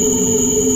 Música